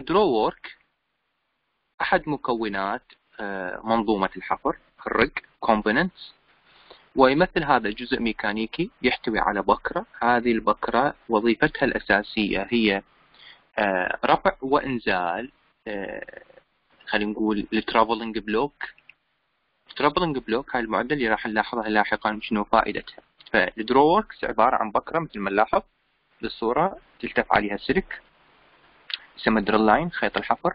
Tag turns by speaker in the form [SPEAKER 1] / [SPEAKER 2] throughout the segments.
[SPEAKER 1] draw work أحد مكونات آه، منظومة الحفر ال rig components ويمثل هذا جزء ميكانيكي يحتوي على بكرة. هذه البكرة وظيفتها الأساسية هي آه، رفع وإنزال آه، خلينا نقول ال traveling block ال traveling block هاي المعدة اللي راح نلاحظها لاحقا شنو فائدتها. فال draw works عبارة عن بكرة مثل ما نلاحظ بالصورة تلتف عليها سلك. يسمى drill line خيط الحفر.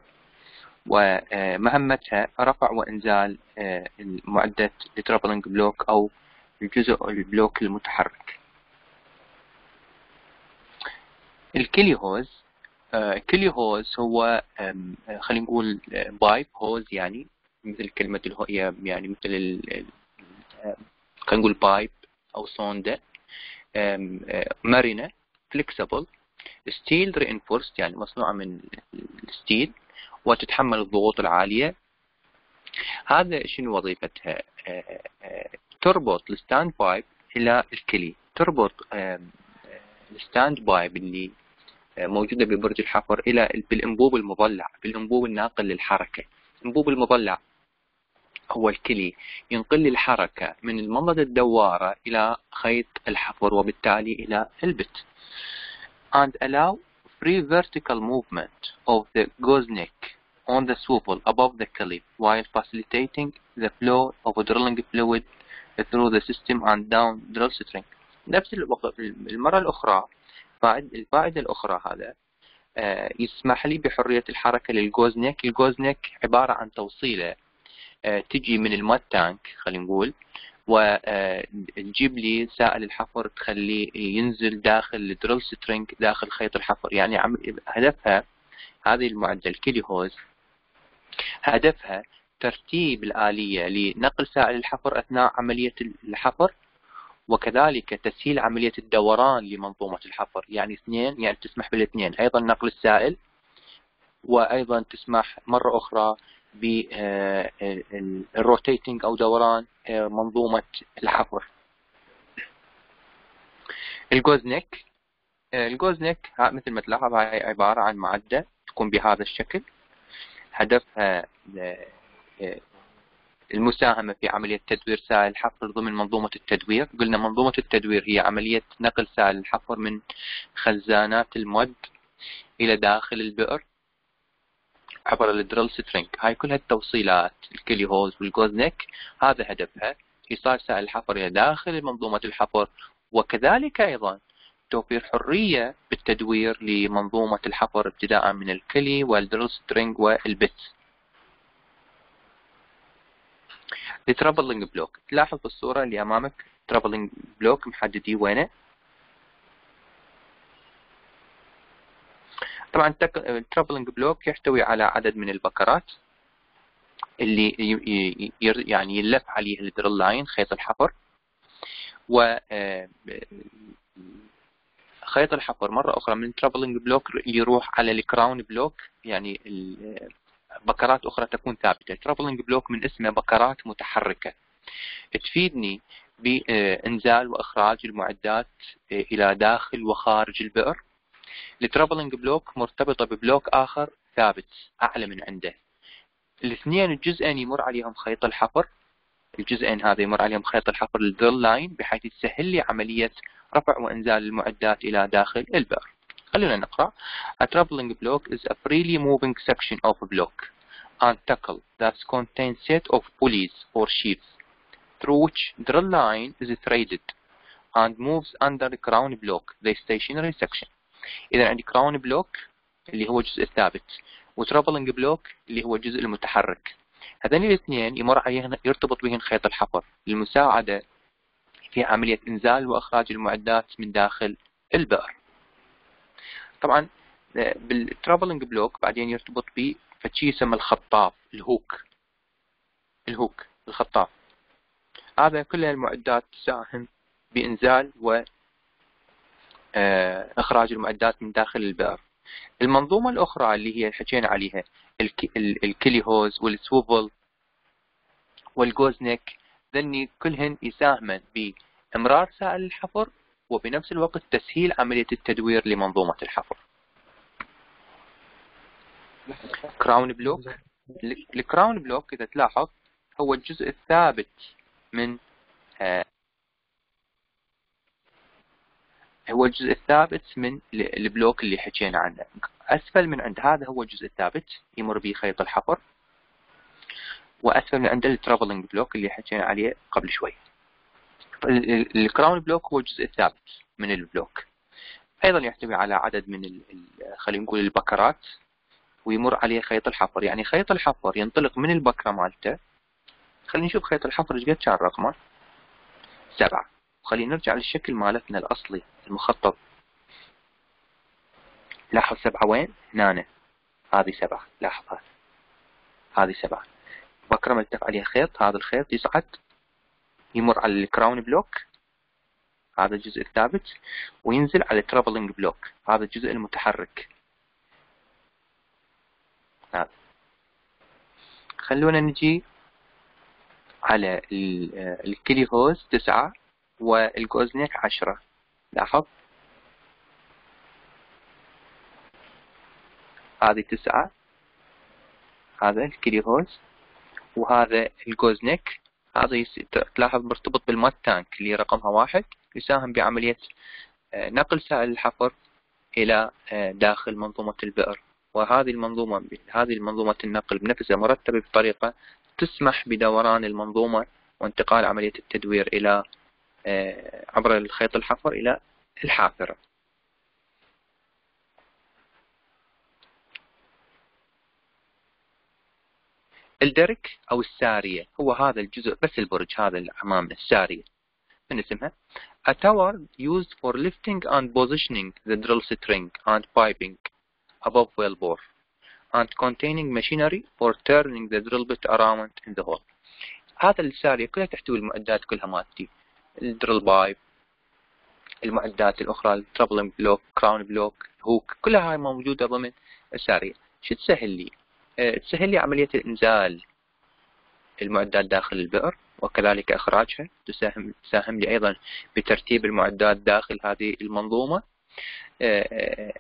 [SPEAKER 1] ومهمتها رفع وإنزال آه، معدة ال traveling block أو الجزء ال block المتحرك. ال kelly hose آه، kelly hose هو خلينا نقول pipe hose يعني مثل كلمة هي يعني مثل خلينا نقول pipe أو سوندا. مرنة flexible steel reinforced يعني مصنوعة من ال steel وتتحمل الضغوط العالية. هذا شنو وظيفتها؟ تربط ال stand pipe إلى ال kelly. تربط ال stand pipe اللي آه، موجودة ببرج الحفر إلى بالأنبوب المضلع بالأنبوب الناقل للحركة. الأنبوب المضلع هو الكلي. ينقل الحركة من المنضدة الدوارة إلى خيط الحفر وبالتالي إلى البت. And allow free vertical movement of the gooseneck on the swivel above the cliff while facilitating the flow of drilling fluid through the system and down drill string نفس المرة الأخرى الفائدة الأخرى هذا آه، يسمح لي بحرية الحركة لل gooseneck ال gooseneck عبارة عن توصيلة آه، تجي من ال mud tank خلينا نقول وتجيب لي سائل الحفر تخليه ينزل داخل ال drill string داخل خيط الحفر. يعني هدفها هذه المعدة kelly hose هدفها ترتيب الآلية لنقل سائل الحفر أثناء عملية الحفر وكذلك تسهيل عملية الدوران لمنظومة الحفر. يعني اثنين يعني تسمح بالاثنين. أيضا نقل السائل وأيضا تسمح مرة أخرى بالروتيتنج آه، أو دوران آه، منظومة الحفر. الجوزنك آه، الجوزنك مثل ما تلاحظ هاي عبارة عن معدة تكون بهذا الشكل. هدفها المساهمة في عملية تدوير سائل الحفر ضمن منظومة التدوير. قلنا منظومة التدوير هي عملية نقل سائل الحفر من خزانات ال mud إلى داخل البئر. عبر ال drill string هاي كلها التوصيلات ال kelly hose وال gooseneck هذا هدفها. إيصال سائل الحفر إلى داخل منظومة الحفر. وكذلك أيضا توفير حرية بالتدوير لمنظومة الحفر ابتداء من الكلي والدريل سترينج والبت الترابلنج بلوك تلاحظ في الصورة اللي أمامك traveling block محددي وينه. طبعا ال traveling block يحتوي على عدد من البكرات اللي يعني يلف عليه ال drill line خيط الحفر. و آه، خيط الحفر مرة أخرى من traveling block يروح على ال crown block يعني بكرات أخرى تكون ثابتة. traveling block من اسمه بكرات متحركة. تفيدني بإنزال وإخراج المعدات آه، إلى داخل وخارج البئر. ال traveling block مرتبطة ب block آخر ثابت أعلى من عنده الاثنين الجزئين يمر عليهم خيط الحفر الجزئين هذا يمر عليهم خيط الحفر ال drill line بحيث يسهل لي عملية رفع وإنزال المعدات إلى داخل البئر خلينا نقرأ A traveling block is a freely moving section of a block and tackle that contains set of pulleys or sheaves through which drill line is threaded and moves under the crown block the stationary section إذا عندي crown block اللي هو الجزء الثابت و traveling block اللي هو الجزء المتحرك. هذين الاثنين يمر عليهن يرتبط بهن خيط الحفر. للمساعدة في عملية إنزال وإخراج المعدات من داخل البئر. طبعا بال traveling block بعدين يرتبط ب فشي يسمى الخطاف ال hook. ال hook الخطاف. هذا كلها المعدات تساهم بإنزال آه، إخراج المعدات من داخل البئر. المنظومة الأخرى اللي هي حكينا عليها ال kelly hose وال swivel وال gooseneck ذني كلهن يساهمن بإمرار سائل الحفر وبنفس الوقت تسهيل عملية التدوير لمنظومة الحفر. crown block ال crown block إذا تلاحظ هو الجزء الثابت من هو الجزء الثابت من ال block اللي حكينا عنه. أسفل من عند هذا هو الجزء الثابت يمر به خيط الحفر وأسفل من عند ال travelling block اللي حكينا عليه قبل شوي. ال crown block هو الجزء الثابت من ال block. أيضا يحتوي على عدد من خلينا نقول البكرات ويمر عليه خيط الحفر. يعني خيط الحفر ينطلق من البكرة مالته. خلينا نشوف خيط الحفر إيش قد كان رقمه؟ سبعة. خلينا نرجع للشكل مالتنا الأصلي المخطط. لاحظ سبعة وين؟ هنا هذه سبعة. لاحظ هذه هذه سبعة. بكرة ملتف عليها خيط هذا الخيط يصعد يمر على ال crown block هذا الجزء الثابت وينزل على ال travelling block هذا الجزء المتحرك. هذا. خلونا نجي على ال kelly hose تسعة. وال gooseneck عشرة. لاحظ هذه تسعة. هذا الكلي هوز وهذا الجوزنيك. هذا تلاحظ مرتبط بالمات تانك اللي رقمها واحد. يساهم بعملية آه، نقل سائل الحفر إلى آه، داخل منظومة البئر. وهذه المنظومة هذه المنظومة النقل بنفسها مرتبة بطريقة تسمح بدوران المنظومة وانتقال عملية التدوير إلى عبر الخيط الحفر إلى الحافرة الدرك أو السارية هو هذا الجزء بس البرج هذا اللي أمامنا السارية من اسمها A tower used for lifting and positioning the drill string and piping above well bore and containing machinery for turning the drill bit around in the hole هذا السارية كلها تحتوي المعدات كلها مالتي ال drill pipe المعدات الأخرى ال travelling block crown block hook كلها هاي موجودة ضمن السارية. شو تسهل لي؟ أه تسهل لي عملية الإنزال المعدات داخل البئر وكذلك إخراجها. تساهم تساهم لي أيضا بترتيب المعدات داخل هذه المنظومة. أه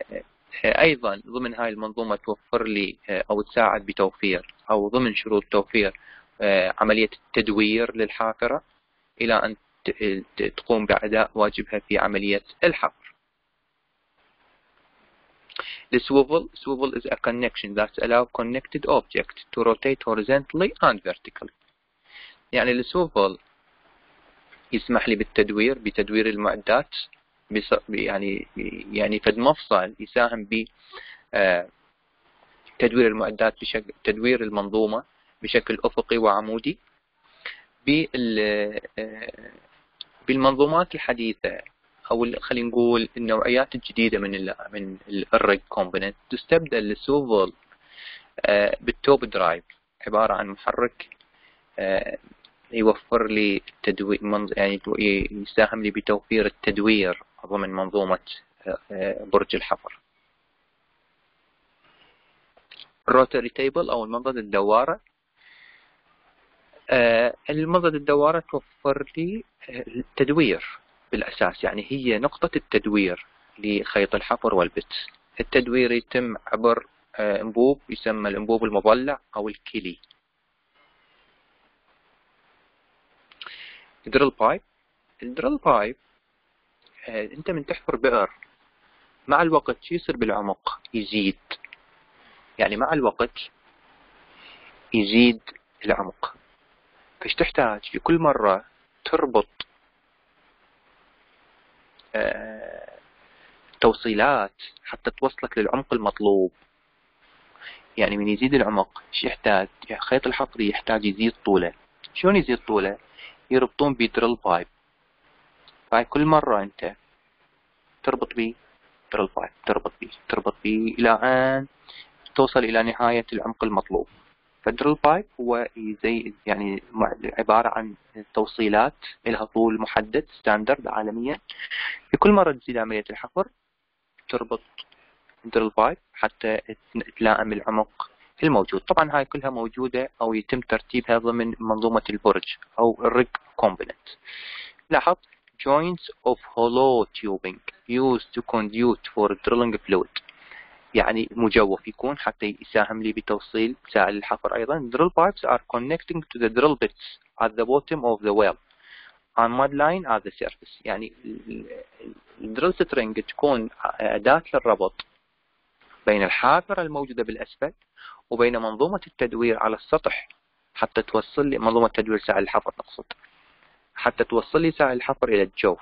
[SPEAKER 1] أيضا ضمن هاي المنظومة توفر لي أو تساعد بتوفير أو ضمن شروط توفير عملية التدوير للحافرة إلى أن تقوم بأداء واجبها في عملية الحفر. The swivel, swivel is a connection that allows connected object to rotate horizontally and vertically. يعني السوفل يسمح لي بالتدوير بتدوير المعدات يعني يعني فد مفصل يساهم ب آه، تدوير المعدات بشكل تدوير المنظومة بشكل أفقي وعمودي آه، بالمنظومات الحديثة أو خلينا نقول النوعيات الجديدة من ال من ال rig component تستبدل ال swivel آه، بال top drive عبارة عن محرك يوفر لي تدوير يعني يساهم لي بتوفير التدوير ضمن منظومة آه، برج الحفر. ال rotary table أو المنضد الدوارة آه، المنضد الدوارة توفر لي التدوير آه، بالأساس يعني هي نقطة التدوير لخيط الحفر وال bit. التدوير يتم عبر انبوب يسمى الانبوب المضلع أو ال kelly. drill pipe. ال drill pipe آه، أنت من تحفر بئر مع الوقت شو يصير بالعمق؟ يزيد. يعني مع الوقت يزيد العمق. فايش تحتاج؟ في كل مرة تربط آه، توصيلات حتى توصلك للعمق المطلوب. يعني من يزيد العمق إيش يحتاج؟ خيط الحفر يحتاج يزيد طوله. شلون يزيد طوله؟ يربطون ب drill pipe. فهي كل مرة أنت تربط بي drill pipe تربط بي تربط بي إلى أن توصل إلى نهاية العمق المطلوب. فال drill pipe هو زي يعني عبارة عن توصيلات لها طول محدد standard عالميا. في كل مرة تزيد عملية الحفر تربط drill pipe حتى تلائم العمق الموجود. طبعا هاي كلها موجودة أو يتم ترتيبها ضمن منظومة البرج أو ال rig component لاحظ joints of hollow tubing used to conduit for drilling fluid. يعني مجوف يكون حتى يساهم لي بتوصيل سائل الحفر أيضا. Drill pipes are connecting to the drill bits at the bottom of the well and mud line at the surface. يعني ال drill string تكون أداة للربط بين الحافرة الموجودة بالأسفل وبين منظومة التدوير على السطح حتى توصل لي منظومة تدوير سائل الحفر نقصد. حتى توصل لي سائل الحفر إلى الجوف.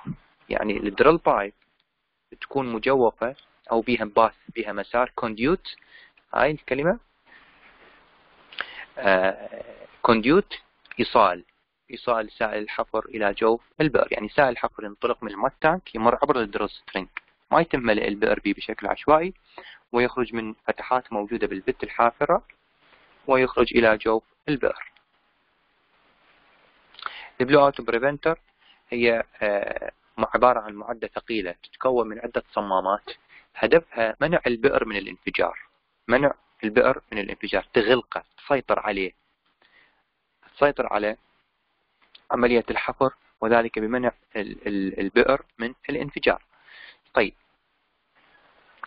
[SPEAKER 1] يعني ال drill pipe تكون مجوفة أو بها path بها مسار conduit هاي الكلمة. conduit آه، إيصال. إيصال سائل الحفر إلى جوف البئر. يعني سائل الحفر ينطلق من ال mud tank يمر عبر ال drill string. ما يتم ملء البئر به بشكل عشوائي ويخرج من فتحات موجودة بال bit الحافرة ويخرج إلى جوف البئر. ال blowout preventer هي آه، عبارة عن معدة ثقيلة تتكون من عدة صمامات. هدفها منع البئر من الانفجار. منع البئر من الانفجار. تغلقه. تسيطر عليه. تسيطر على عملية الحفر وذلك بمنع البئر من الانفجار. طيب.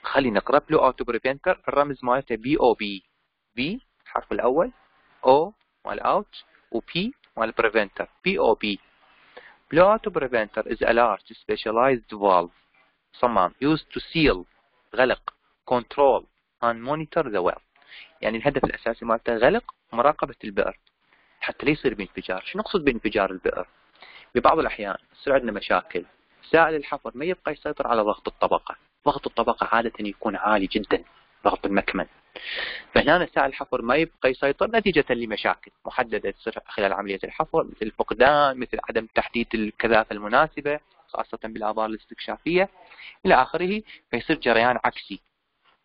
[SPEAKER 1] خلينا نقرأ. blowout preventer الرمز مالته BOP B الحرف الأول. O مال out و P مال preventer BOP blowout preventer is a large specialized valve. صمام. Used to seal. غلق control and monitor the well يعني الهدف الأساسي مالته غلق مراقبة البئر. حتى لا يصير بانفجار. شو نقصد بانفجار البئر؟ ببعض الأحيان يصير عندنا مشاكل. سائل الحفر ما يبقى يسيطر على ضغط الطبقة. ضغط الطبقة عادة يكون عالي جدا ضغط المكمن. فهنا سائل الحفر ما يبقى يسيطر نتيجة لمشاكل محددة تصير خلال عملية الحفر مثل الفقدان مثل عدم تحديد الكثافة المناسبة. خاصة بالآبار الاستكشافية إلى آخره فيصير جريان عكسي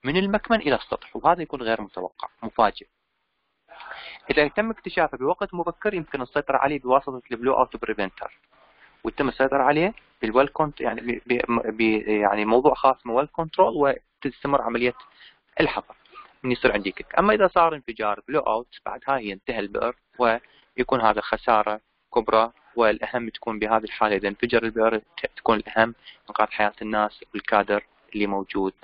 [SPEAKER 1] من المكمن إلى السطح وهذا يكون غير متوقع مفاجئ. إذا تم اكتشافه بوقت مبكر يمكن السيطرة عليه بواسطة ال blowout preventer. ويتم السيطرة عليه بال well يعني ب يعني موضوع خاص من well control وتستمر عملية الحفر من يصير عندي kick. أما إذا صار انفجار blowout بعد هاي ينتهي البئر ويكون هذا خسارة كبرى والأهم تكون بهذه الحالة إذا انفجر البئر تكون الأهم انقاذ حياة الناس والكادر اللي موجود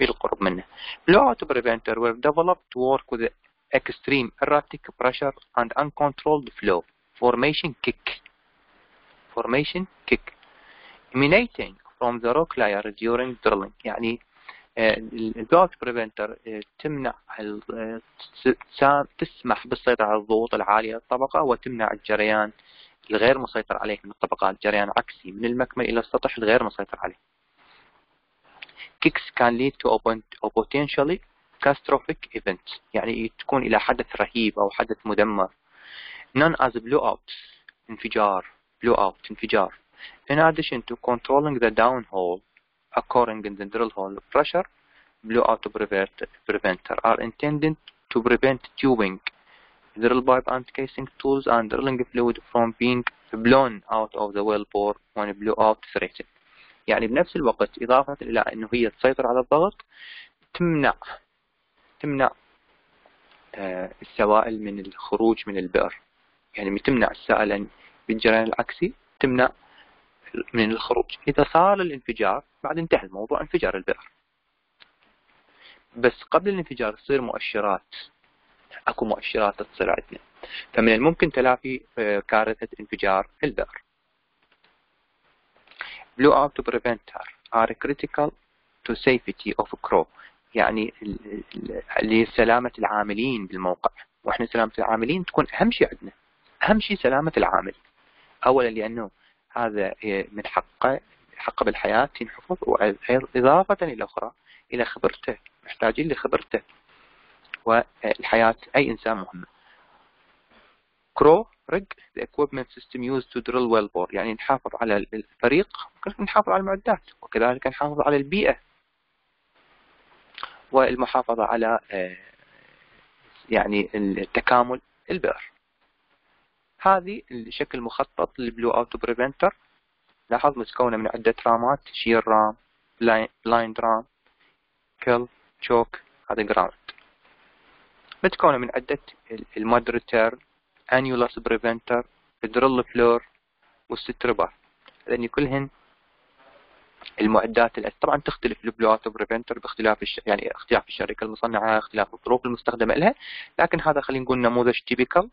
[SPEAKER 1] بالقرب منه. Blow out preventer were developed to work with extreme erratic pressure and uncontrolled flow. Formation kick. Formation kick. emanating from the rock layer during drilling يعني ال blow out preventer تمنع تسمح بالسيطرة على الضغوط العالية للطبقة وتمنع الجريان الغير مسيطر عليه من الطبقات جريان عكسي من المكمن إلى السطح الغير مسيطر عليه kicks can lead to a potentially catastrophic event يعني تكون إلى حدث رهيب أو حدث مدمر known as blowout انفجار blowout انفجار In addition to controlling the downhole occurring in the drill hole pressure, blowout preventer are intended to prevent tubing, drill pipe and casing tools and drilling fluid from being blown out of the well bore when blowout threatened. يعني بنفس الوقت إضافة إلى أنه هي تسيطر على الضغط تمنع تمنع آه السوائل من الخروج من البئر. يعني تمنع السائل بالجريان العكسي تمنع من الخروج. إذا صار الانفجار بعد انتهى الموضوع انفجار البئر. بس قبل الانفجار تصير مؤشرات. أكو مؤشرات تصير عندنا. فمن الممكن تلافي آه، كارثة انفجار البئر Blue out preventer are critical to safety of crew يعني لسلامة العاملين بالموقع. وإحنا سلامة العاملين تكون أهم شيء عندنا. أهم شيء سلامة العامل. اولا لأنه هذا من حقه حقه بالحياة ينحفظ وإضافة إلى أخرى إلى خبرته. محتاجين لخبرته. والحياة أي إنسان مهمة كرو رج the equipment system used to drill well bore. يعني نحافظ على الفريق نحافظ على المعدات وكذلك نحافظ على البيئة. والمحافظة على آه، يعني التكامل البئر. هذه الشكل مخطط لل blow out preventer لاحظ متكونة من عدة رامات shear ram blind ram kill choke هذا ground متكونة من عدة ال moderator annular preventer drill floor والستربر لأن كلهن المعدات. طبعا تختلف ال blow out preventer باختلاف الش... يعني اختلاف الشركة المصنعة اختلاف الطرق المستخدمة لها لكن هذا خلينا نقول نموذج typical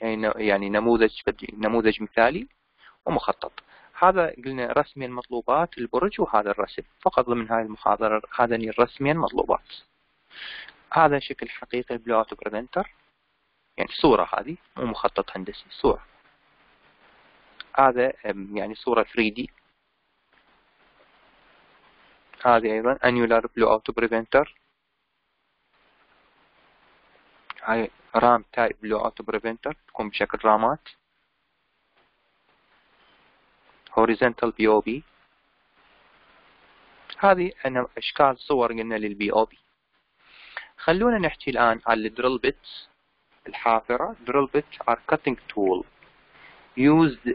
[SPEAKER 1] يعني يعني نموذج نموذج مثالي ومخطط. هذا قلنا رسميا مطلوبات البرج وهذا الرسم. فقط ضمن هذه المحاضرة هذا رسميا مطلوبات هذا شكل حقيقي ال blow out preventer. يعني صورة هذه مو مخطط هندسي صورة. هذا يعني صورة 3D هذه أيضا annular blow out preventer هاي ram type blow out preventer تكون بشكل رامات. horizontal BOP هذه أنا أشكال صور قلنا لل BOP خلونا نحكي الآن عن ال drill bits الحافرة drill bits are cutting tool used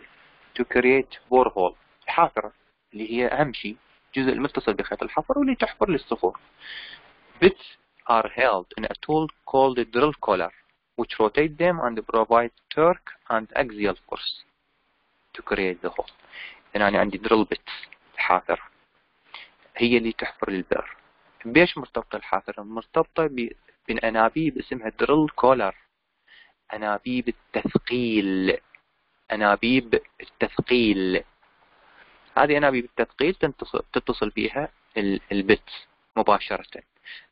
[SPEAKER 1] to create borehole الحافرة اللي هي أهم شيء الجزء المتصل بخيط الحفر واللي تحفر للصخور bits are held in a tool called a drill collar which rotate them and provide torque and axial force to create the hole يعني عندي drill bits الحافرة هي اللي تحفر البئر بيش مرتبطة الحافرة مرتبطة بأنابيب اسمها درل كولر. أنابيب التثقيل. أنابيب التثقيل. هذه أنابيب التثقيل تتصل بها ال bit مباشرة.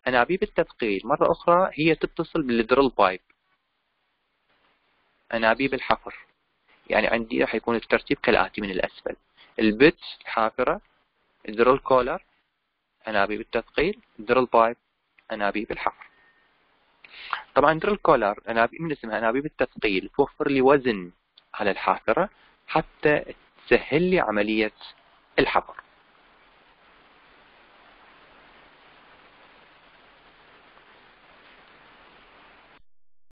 [SPEAKER 1] أنابيب التثقيل مرة أخرى هي تتصل بال drill pipe. أنابيب الحفر. يعني عندي راح يكون الترتيب كالآتي من الأسفل. ال bit الحافرة ال drill collar أنابيب التثقيل drill pipe أنابيب الحفر طبعا drill collar أنابيب من اسمها أنابيب التثقيل توفر لي وزن على الحافرة حتى تسهل لي عملية الحفر.